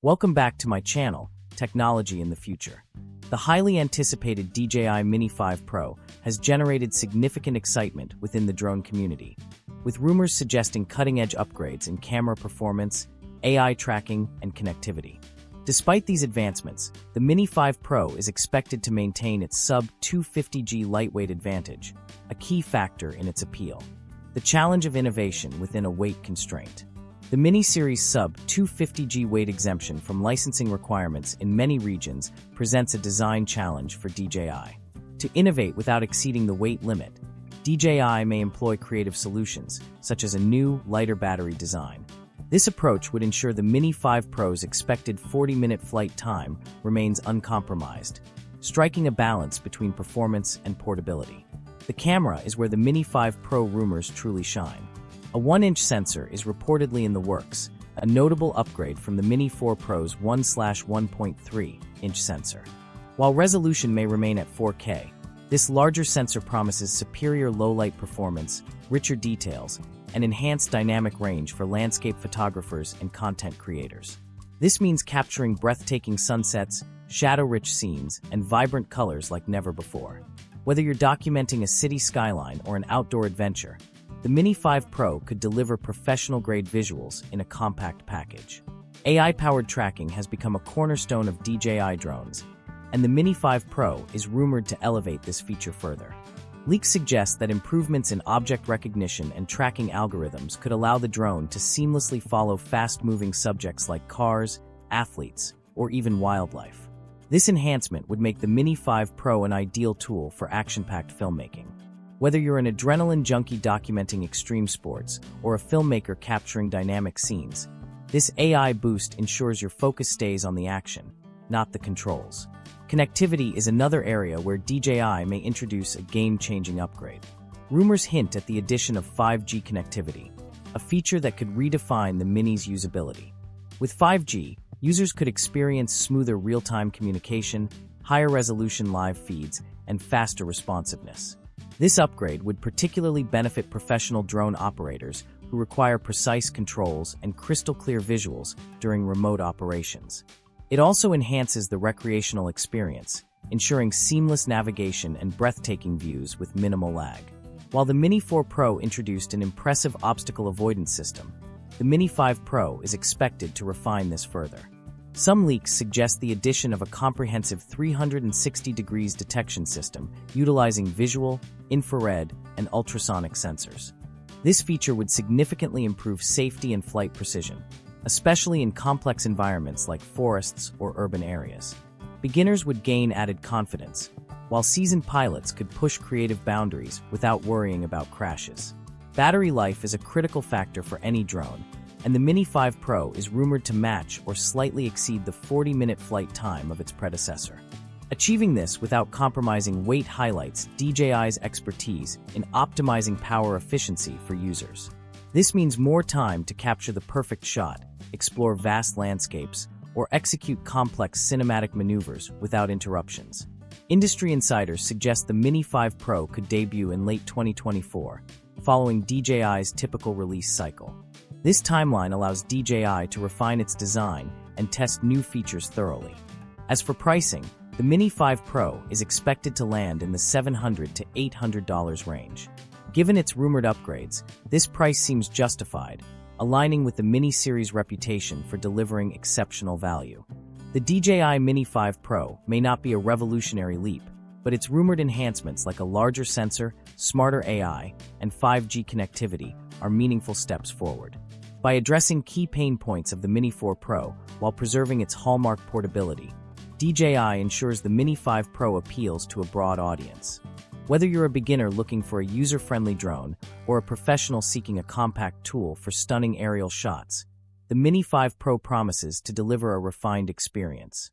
Welcome back to my channel, Technology in the Future. The highly anticipated DJI Mini 5 Pro has generated significant excitement within the drone community, with rumors suggesting cutting-edge upgrades in camera performance, AI tracking, and connectivity. Despite these advancements, the Mini 5 Pro is expected to maintain its sub-250G lightweight advantage, a key factor in its appeal. The challenge of innovation within a weight constraint. The Mini Series Sub 250G weight exemption from licensing requirements in many regions presents a design challenge for DJI. To innovate without exceeding the weight limit, DJI may employ creative solutions, such as a new, lighter battery design. This approach would ensure the Mini 5 Pro's expected 40-minute flight time remains uncompromised, striking a balance between performance and portability. The camera is where the Mini 5 Pro rumors truly shine. A 1-inch sensor is reportedly in the works, a notable upgrade from the Mini 4 Pro's 1-1.3-inch sensor. While resolution may remain at 4K, this larger sensor promises superior low-light performance, richer details, and enhanced dynamic range for landscape photographers and content creators. This means capturing breathtaking sunsets, shadow-rich scenes, and vibrant colors like never before. Whether you're documenting a city skyline or an outdoor adventure, the Mini 5 Pro could deliver professional-grade visuals in a compact package. AI-powered tracking has become a cornerstone of DJI drones, and the Mini 5 Pro is rumored to elevate this feature further. Leaks suggest that improvements in object recognition and tracking algorithms could allow the drone to seamlessly follow fast-moving subjects like cars, athletes, or even wildlife. This enhancement would make the Mini 5 Pro an ideal tool for action-packed filmmaking. Whether you're an adrenaline junkie documenting extreme sports or a filmmaker capturing dynamic scenes, this AI boost ensures your focus stays on the action, not the controls. Connectivity is another area where DJI may introduce a game-changing upgrade. Rumors hint at the addition of 5G connectivity, a feature that could redefine the Mini's usability. With 5G, users could experience smoother real-time communication, higher resolution live feeds, and faster responsiveness. This upgrade would particularly benefit professional drone operators who require precise controls and crystal clear visuals during remote operations. It also enhances the recreational experience, ensuring seamless navigation and breathtaking views with minimal lag. While the Mini 4 Pro introduced an impressive obstacle avoidance system, the Mini 5 Pro is expected to refine this further. Some leaks suggest the addition of a comprehensive 360 degrees detection system utilizing visual, infrared, and ultrasonic sensors. This feature would significantly improve safety and flight precision, especially in complex environments like forests or urban areas. Beginners would gain added confidence, while seasoned pilots could push creative boundaries without worrying about crashes. Battery life is a critical factor for any drone, and the Mini 5 Pro is rumored to match or slightly exceed the 40-minute flight time of its predecessor. Achieving this without compromising weight highlights DJI's expertise in optimizing power efficiency for users. This means more time to capture the perfect shot, explore vast landscapes, or execute complex cinematic maneuvers without interruptions. Industry insiders suggest the Mini 5 Pro could debut in late 2024, following DJI's typical release cycle. This timeline allows DJI to refine its design and test new features thoroughly. As for pricing, the Mini 5 Pro is expected to land in the $700 to $800 range. Given its rumored upgrades, this price seems justified, aligning with the Mini series reputation for delivering exceptional value. The DJI Mini 5 Pro may not be a revolutionary leap, but its rumored enhancements like a larger sensor, smarter AI, and 5G connectivity are meaningful steps forward. By addressing key pain points of the Mini 4 Pro while preserving its hallmark portability, DJI ensures the Mini 5 Pro appeals to a broad audience. Whether you're a beginner looking for a user-friendly drone or a professional seeking a compact tool for stunning aerial shots, the Mini 5 Pro promises to deliver a refined experience.